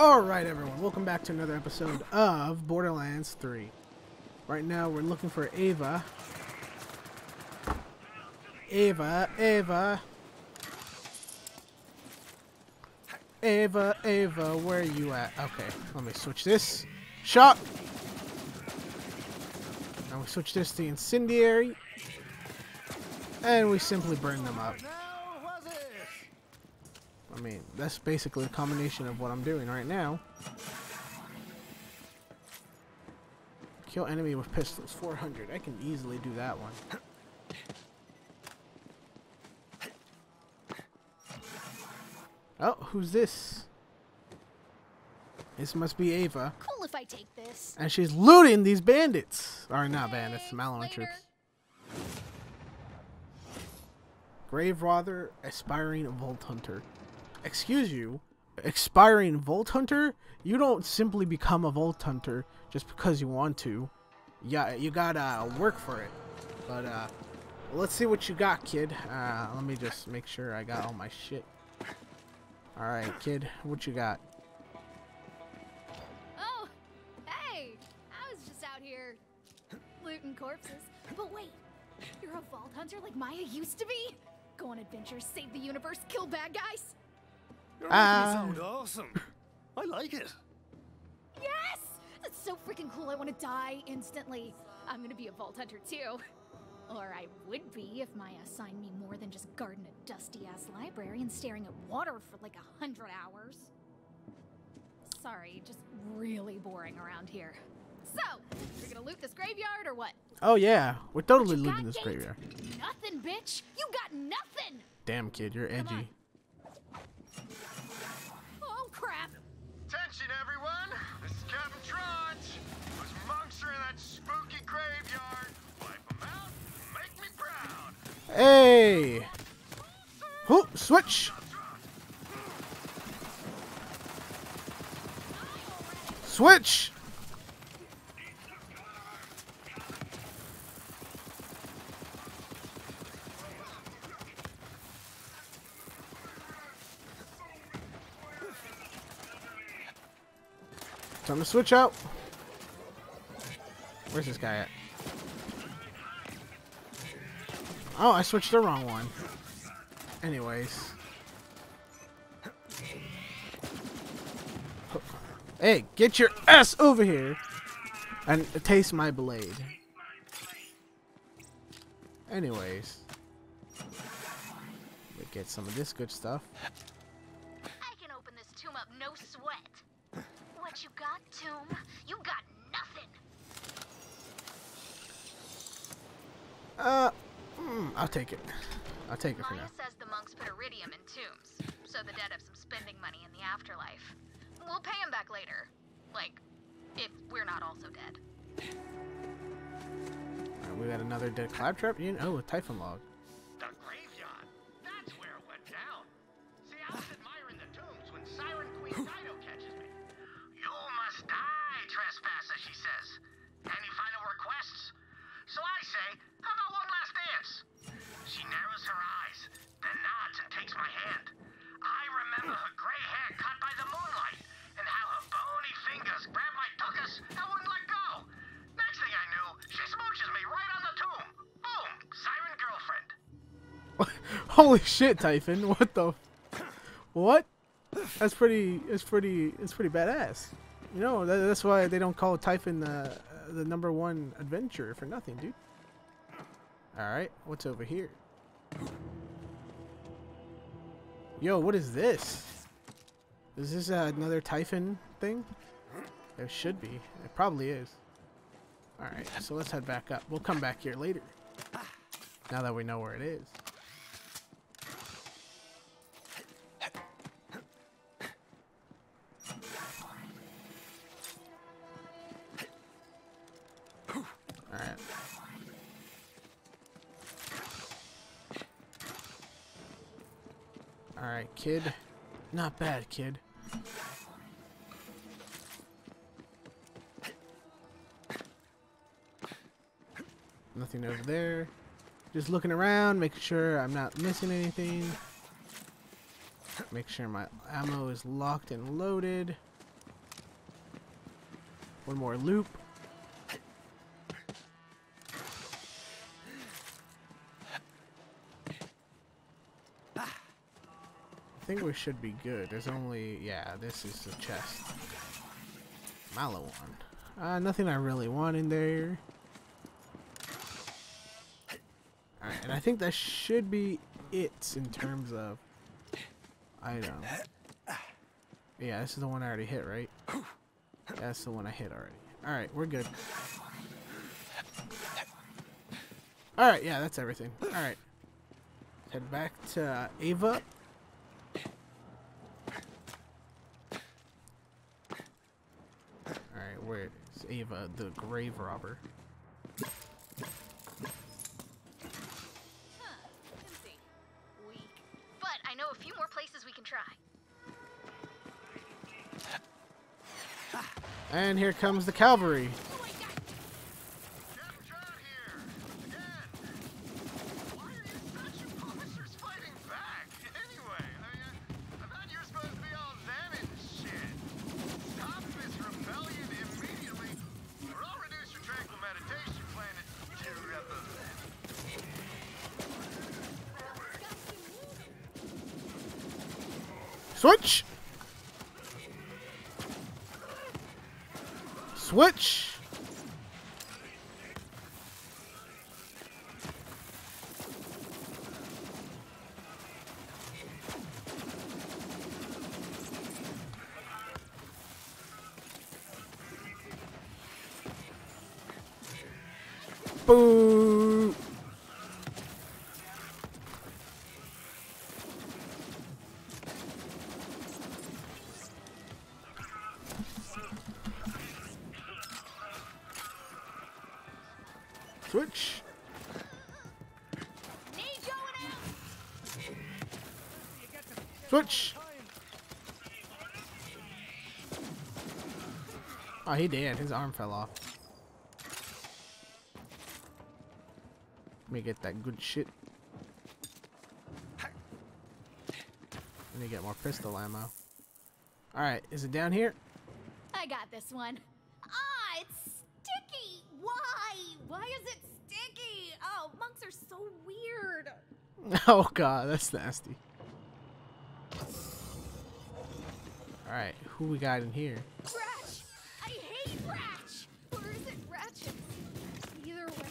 Alright everyone, welcome back to another episode of Borderlands 3. Right now we're looking for Ava. Ava, Ava. Ava, Ava, where are you at? Okay, let me switch this. Shot! Now we switch this to Incendiary. And we simply burn them up. I mean, that's basically a combination of what I'm doing right now. Kill enemy with pistols, 400. I can easily do that one. Oh, who's this? This must be Ava. Cool if I take this. And she's looting these bandits. Or not bandits, Maliwan troops. Grave Robber, Aspiring Vault Hunter. Excuse you, expiring Vault Hunter? You don't simply become a Vault Hunter just because you want to. Yeah, you gotta work for it. But, uh, let's see what you got, kid. Uh, let me just make sure I got all my shit. Alright, kid, what you got? Oh, hey! I was just out here looting corpses. But wait, you're a vault hunter like Maya used to be? Go on adventures, save the universe, kill bad guys? You're making Ah. sound awesome. I like it. Yes! That's so freaking cool, I want to die instantly. I'm gonna be a vault hunter too. Or I would be if Maya assigned me more than just guarding a dusty ass library and staring at water for like a hundred hours. Sorry, just really boring around here. So, you're gonna loot this graveyard or what? Oh yeah, we're totally looting this Kate? graveyard. Nothing, bitch! You got nothing! Damn kid, you're Come on. edgy. Oh crap! Attention, everyone. This is Captain. Those monks are in that spooky graveyard. Wipe them out. Make me proud. Hey! Whoop, switch! Switch! Time to switch out. Where's this guy at? Oh, I switched the wrong one. Anyways. Hey, get your ass over here and taste my blade. Anyways. Get some of this good stuff. Uh, mm, I'll take it. I'll take it for now. says the monks put iridium in tombs, so the dead have some spending money in the afterlife. We'll pay him back later. Like, if we're not also dead. Alright, we got another dead claptrap. You oh, a typhon log. Holy shit, Typhon! What the? What? That's pretty. It's pretty. It's pretty badass. You know, that, that's why they don't call Typhon the the number one adventurer for nothing, dude. All right, what's over here? Yo, what is this? Is this uh, another Typhon thing? There should be. It probably is. All right, so let's head back up. We'll come back here later. Now that we know where it is. Kid. Not bad, kid. Nothing over there. Just looking around, making sure I'm not missing anything. Make sure my ammo is locked and loaded. One more loop. Think we should be good. There's only, yeah, this is the chest. Maliwan. Uh, nothing I really want in there. Alright, and I think that should be it in terms of item. Yeah, this is the one I already hit, right? That's the one I hit already. Alright, we're good. Alright, yeah, that's everything. Alright. Head back to Ava. Alright, where is Ava, the grave robber? Huh. Empty. Weak. But I know a few more places we can try. And here comes the cavalry. Switch! Switch! Boo! Switch. Oh, he did. His arm fell off. Let me get that good shit. Let me get more pistol ammo. Alright, is it down here? I got this one. Ah, it's sticky! Why? Why is it sticky? Oh, monks are so weird. Oh god, that's nasty. Alright, who we got in here? Ratch! I hate Ratch! Or is it Ratchet? Either way.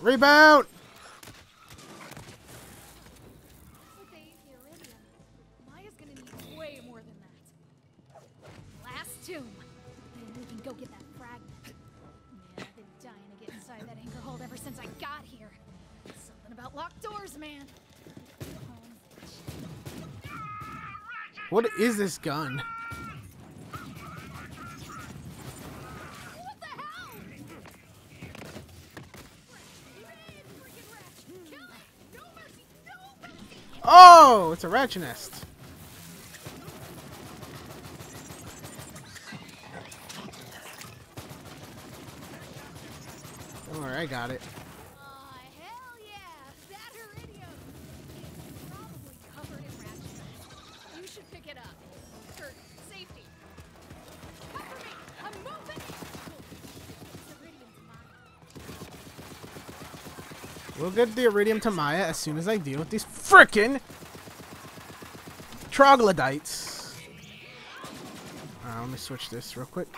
Rebound! What is this gun? Oh, it's a ratchet nest. Don't worry, I got it. We'll get the iridium to Maya as soon as I deal with these frickin' troglodytes. Uh, let me switch this real quick.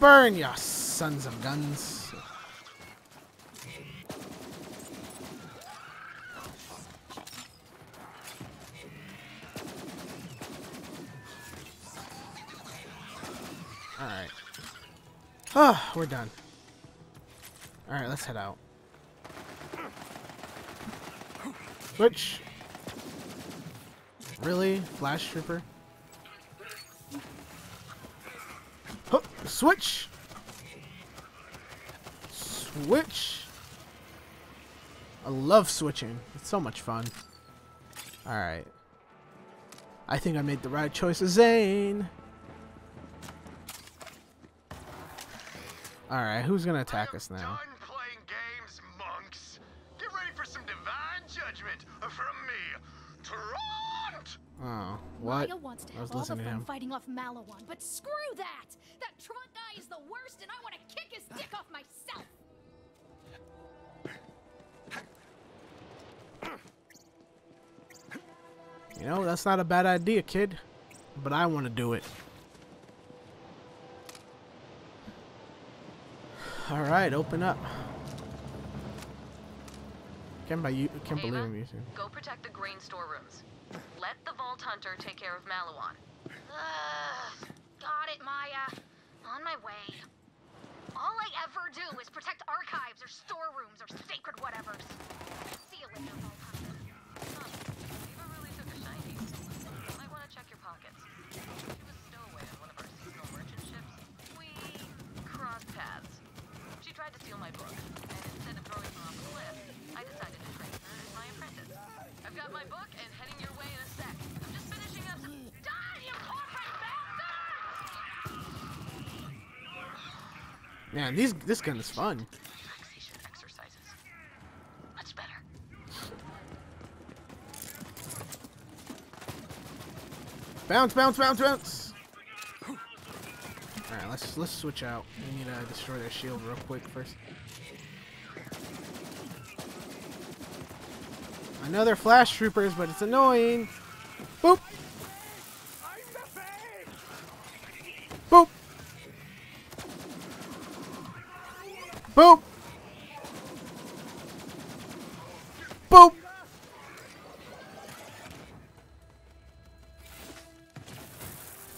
Burn, ya sons of guns. Alright. Ah, we're done. Alright, let's head out. Switch. Really? Flash Trooper? Switch! Switch! I love switching. It's so much fun. Alright. I think I made the right choice of Zane. Alright, who's gonna attack us now? What? Maya wants to I was have all the listening to fun him. fighting off Maliwan, but screw that! That Traunt guy is the worst, and I want to kick his dick off myself! You know, that's not a bad idea, kid. But I want to do it. All right, open up. Can't, buy you, can't believe Ava, I'm using. Go protect the grain storerooms. Let the Vault Hunter take care of Maliwan. Got it, Maya. On my way. All I ever do is protect archives or storerooms or sacred whatevers. See you later, Vault Hunter. Huh. Ava really took a shiny. Might want to check your pockets. Man, these this gun is fun. Bounce, bounce, bounce, bounce. All right, let's let's switch out. We need to destroy their shield real quick first. I know they're flash troopers, but it's annoying. Boop. Boop.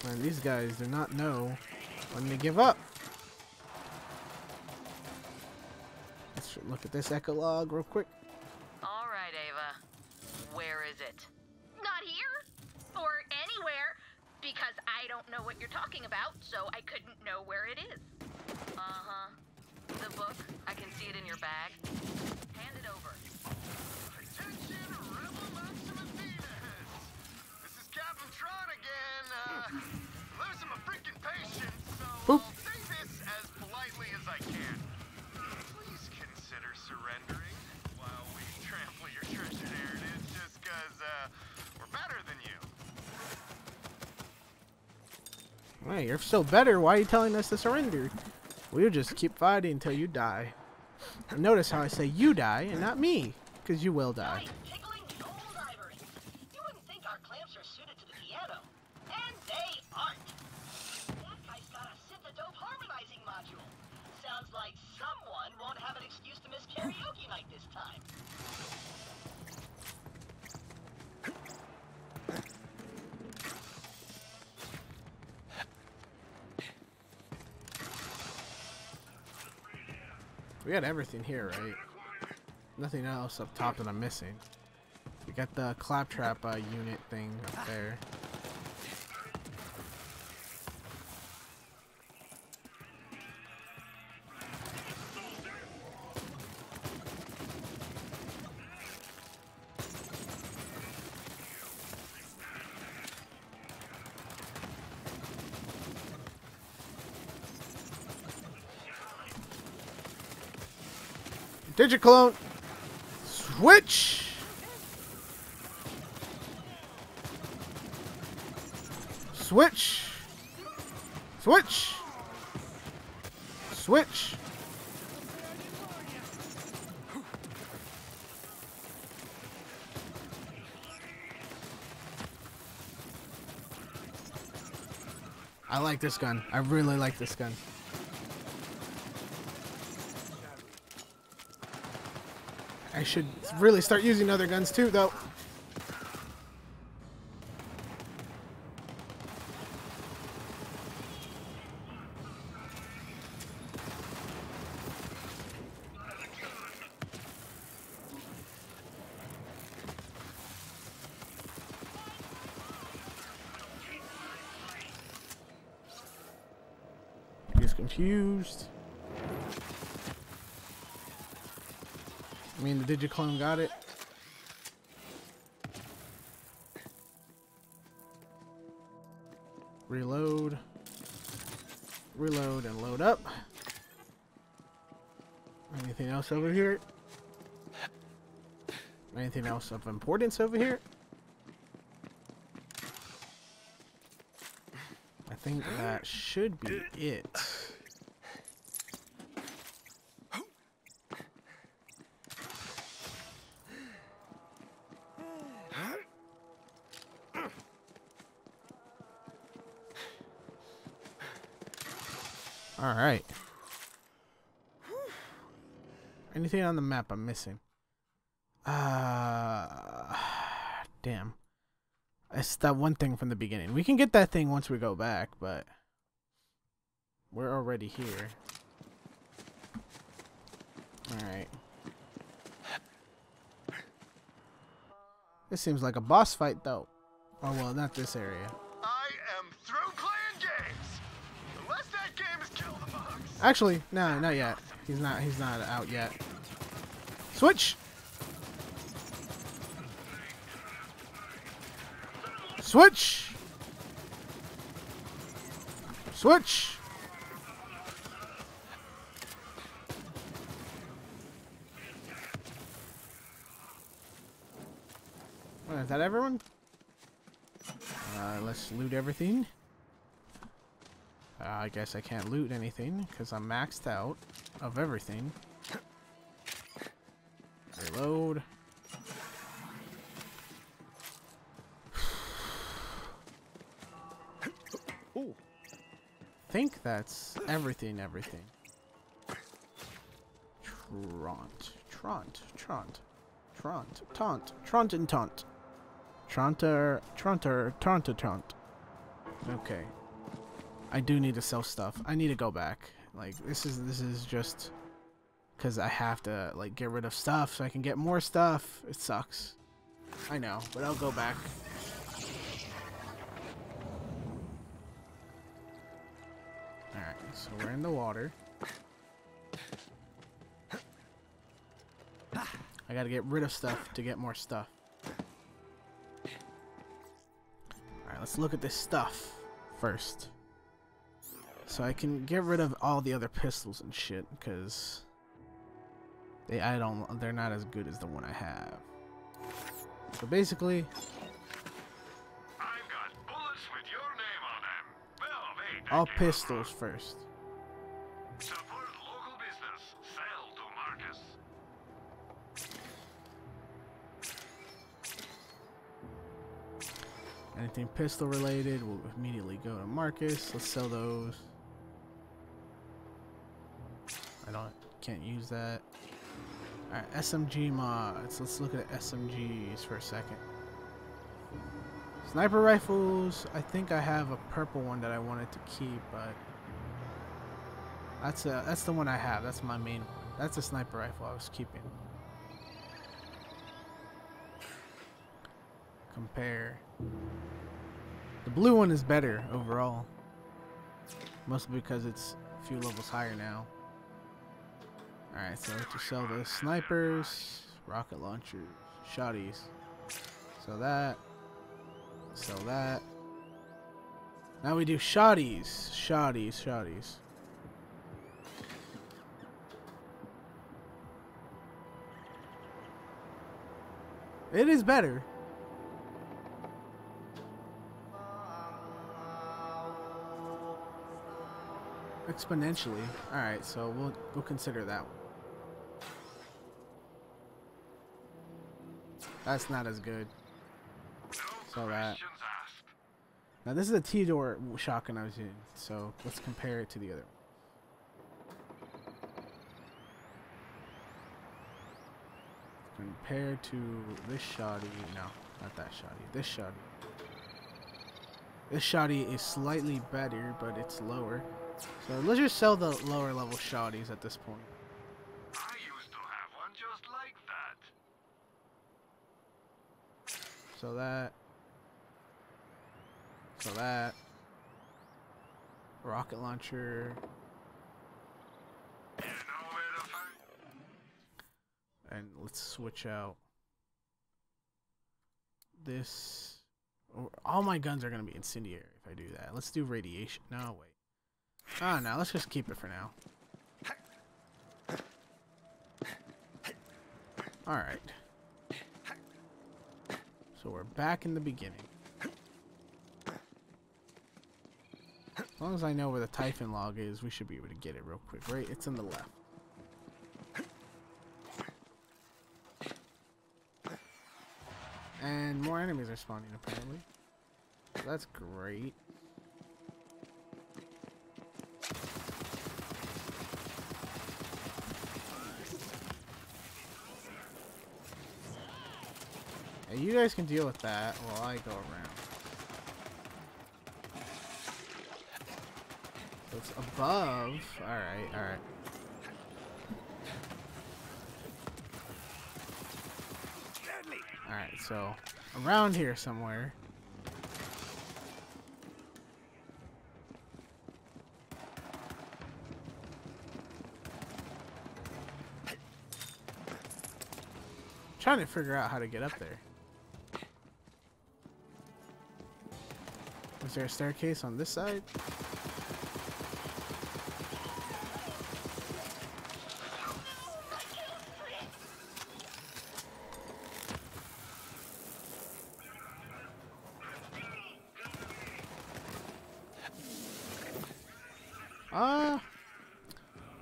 And these guys do not know when to give up. Let's look at this echo log real quick. All right, Ava. Where is it? Not here or anywhere because I don't know what you're talking about, so I couldn't know where it is. Uh huh. The book. I can see it in your bag. Hand it over. Attention, Rebel Maximus Venus! This is Captain Traunt again. Uh, losing my freaking patience, so Boop. I'll say this as politely as I can. Please consider surrendering while we trample your treasured heritage just because uh, we're better than you. Hey, you're so better. Why are you telling us to surrender? We'll just keep fighting until you die. Notice how I say you die and not me, because you will die. tickling gold ivory. You wouldn't think our clamps are suited to the piano. And they aren't. That guy's got a synth-dope harmonizing module. Sounds like someone won't have an excuse to miss karaoke night this time. We got everything here, right? Nothing else up top that I'm missing. We got the claptrap uh, unit thing up there. Digiclone! Switch! Switch! Switch! Switch! I like this gun. I really like this gun. I should really start using other guns too, though. He's confused. I mean, the Digiclone got it. Reload. Reload and load up. Anything else over here? Anything else of importance over here? I think that should be it. All right. Anything on the map I'm missing? Uh, damn. It's that one thing from the beginning. We can get that thing once we go back, but we're already here. Alright. This seems like a boss fight, though. Oh, well, not this area. Actually, no, not yet. He's not. He's not out yet. Switch. Switch. Switch. Is that everyone? Uh, let's loot everything. I guess I can't loot anything because I'm maxed out of everything. Reload. Ooh. Think that's everything, everything. Tront. Tront. Tront. Tront. Taunt. Tront and taunt. Tronter. Tronter. Tronter. Tront. Okay. I do need to sell stuff. I need to go back. Like this is this is just because I have to like get rid of stuff so I can get more stuff. It sucks. I know, but I'll go back. All right, so we're in the water. I gotta get rid of stuff to get more stuff. Alright, let's look at this stuff first. So I can get rid of all the other pistols and shit because they I don't they're not as good as the one I have. So basically, I've got bullets with your name on them. Well, wait. all pistols first. Support local business. Sell to Marcus. Anything pistol related will immediately go to Marcus. Let's sell those. Don't can't use that. Alright, SMG mods. Let's look at SMGs for a second. Sniper rifles. I think I have a purple one that I wanted to keep, but that's a that's the one I have. That's my main one. That's a sniper rifle I was keeping. Compare. The blue one is better overall. Mostly because it's a few levels higher now. Alright, so to sell the snipers, rocket launchers, shotties. So that. Sell that. Now we do shotties. Shotties, shotties. It is better. Exponentially. Alright, so we'll we'll consider that one. That's not as good. So that-. Now this is a Tediore shotgun I was using, so let's compare it to the other one. Compared to this shoddy, no, not that shoddy, this shoddy. This shoddy is slightly better, but it's lower. So let's just sell the lower level shoddies at this point. I used to have one just like that. So that. So that. Rocket launcher. And let's switch out this. All my guns are going to be incendiary if I do that. Let's do radiation. No, wait. Ah, no, let's just keep it for now. Alright. So we're back in the beginning. As long as I know where the Typhon log is, we should be able to get it real quick, right? It's in the left. And more enemies are spawning, apparently. So that's great. You guys can deal with that while I go around. So it's above. Alright, alright. Alright, so around here somewhere. Trying to figure out how to get up there. Is there a staircase on this side? Uh,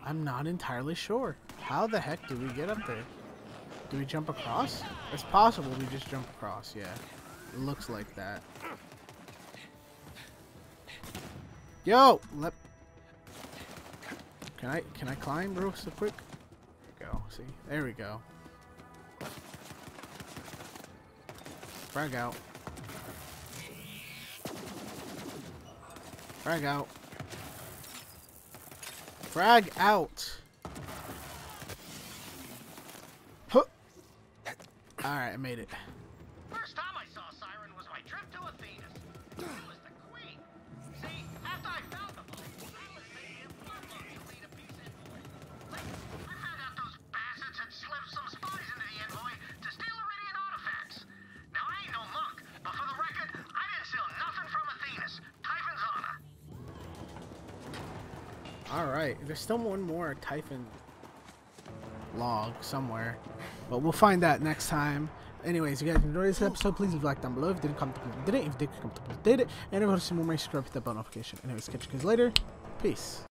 I'm not entirely sure. How the heck do we get up there? Do we jump across? It's possible we just jump across, yeah. It looks like that. Yo! Let Can I can I climb real so quick? There go. See? There we go. Frag out. Frag out. Frag out. Huh. Alright, I made it. Alright, there's still one more Typhon log somewhere. But we'll find that next time. Anyways, you guys enjoyed this episode, please leave a like down below if you didn't please did it. If you did please did it. And if you want to see more, make sure to hit that bell notification. Anyways, catch you guys later. Peace.